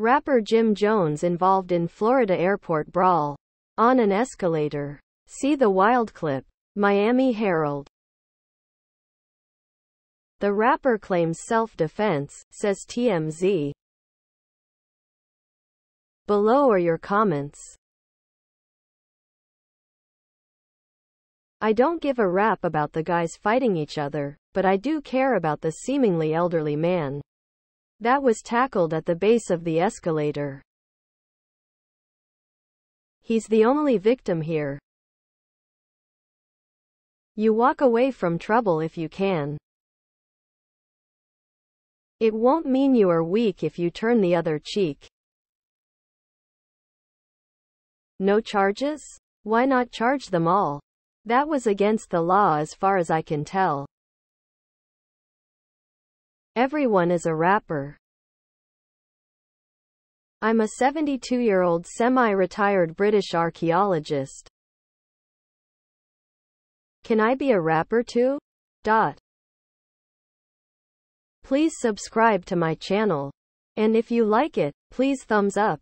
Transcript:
Rapper Jim Jones involved in Florida airport brawl. On an escalator. See the wild clip. Miami Herald. The rapper claims self-defense, says TMZ. Below are your comments. I don't give a rap about the guys fighting each other, but I do care about the seemingly elderly man that was tackled at the base of the escalator. He's the only victim here. You walk away from trouble if you can. It won't mean you are weak if you turn the other cheek. No charges? Why not charge them all? That was against the law as far as I can tell. Everyone is a rapper. I'm a 72-year-old semi-retired British archaeologist. Can I be a rapper too? Dot. Please subscribe to my channel. And if you like it, please thumbs up.